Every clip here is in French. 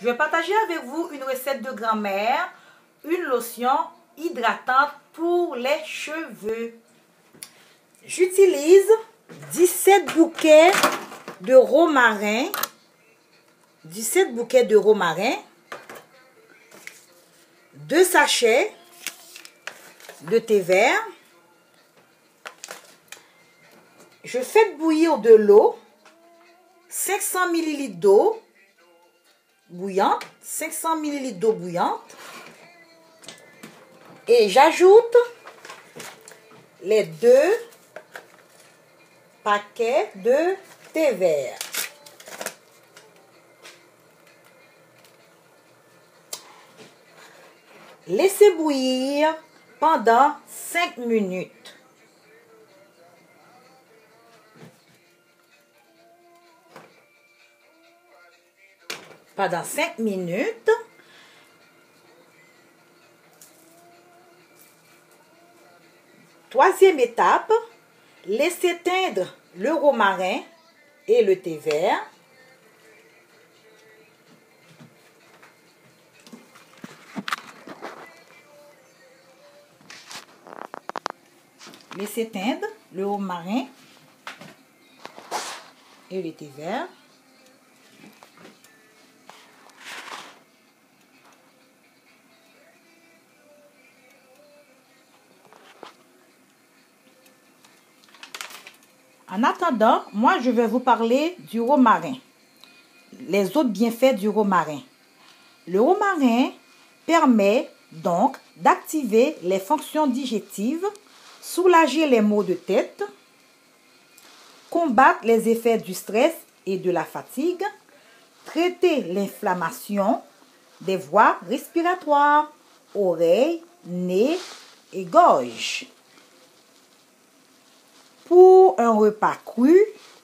Je vais partager avec vous une recette de grand-mère, une lotion hydratante pour les cheveux. J'utilise 17 bouquets de romarin, 17 bouquets de romarin, 2 sachets de thé vert. Je fais bouillir de l'eau 500 ml d'eau bouillante, 500 ml d'eau bouillante. Et j'ajoute les deux paquets de thé vert. Laissez bouillir pendant 5 minutes. Pendant 5 minutes. Troisième étape, laissez teindre le romarin et le thé vert. Laissez teindre le romarin et le thé vert. En attendant, moi, je vais vous parler du romarin. Les autres bienfaits du romarin. Le romarin permet donc d'activer les fonctions digestives, soulager les maux de tête, combattre les effets du stress et de la fatigue, traiter l'inflammation des voies respiratoires, oreilles, nez et gorge. Pour un repas cru,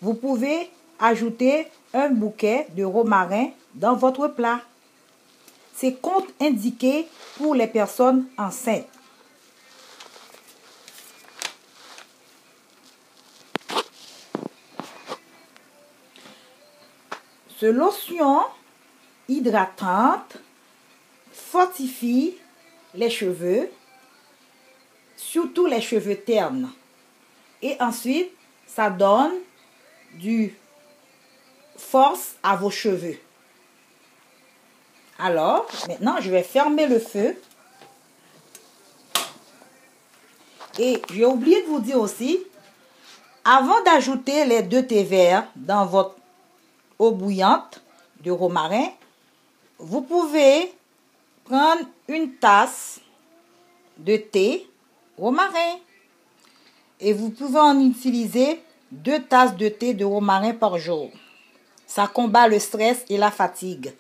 vous pouvez ajouter un bouquet de romarin dans votre plat. C'est contre-indiqué pour les personnes enceintes. Ce lotion hydratante fortifie les cheveux, surtout les cheveux ternes. Et ensuite, ça donne du force à vos cheveux. Alors, maintenant, je vais fermer le feu. Et j'ai oublié de vous dire aussi, avant d'ajouter les deux thés verts dans votre eau bouillante de romarin, vous pouvez prendre une tasse de thé romarin et vous pouvez en utiliser deux tasses de thé de romarin par jour. Ça combat le stress et la fatigue.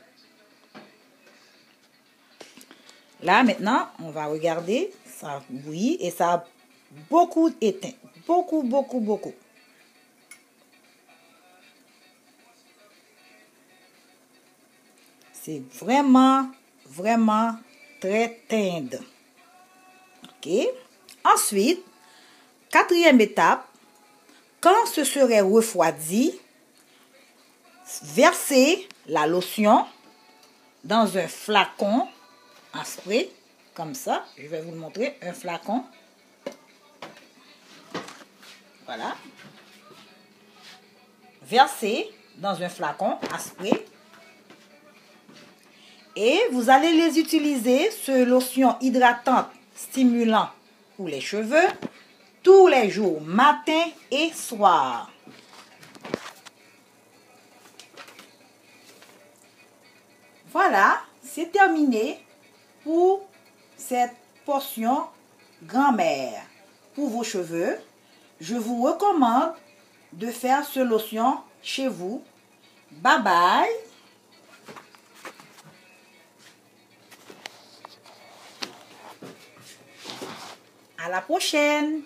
Là, maintenant, on va regarder. Ça bouillit et ça a beaucoup éteint. Beaucoup, beaucoup, beaucoup. C'est vraiment, vraiment très tendre. OK? Ensuite, Quatrième étape, quand ce serait refroidi, versez la lotion dans un flacon à spray, comme ça. Je vais vous le montrer, un flacon. Voilà. Versez dans un flacon à spray. Et vous allez les utiliser, ce lotion hydratante stimulant pour les cheveux, tous les jours, matin et soir. Voilà, c'est terminé pour cette portion grand-mère. Pour vos cheveux, je vous recommande de faire ce lotion chez vous. Bye bye. À la prochaine.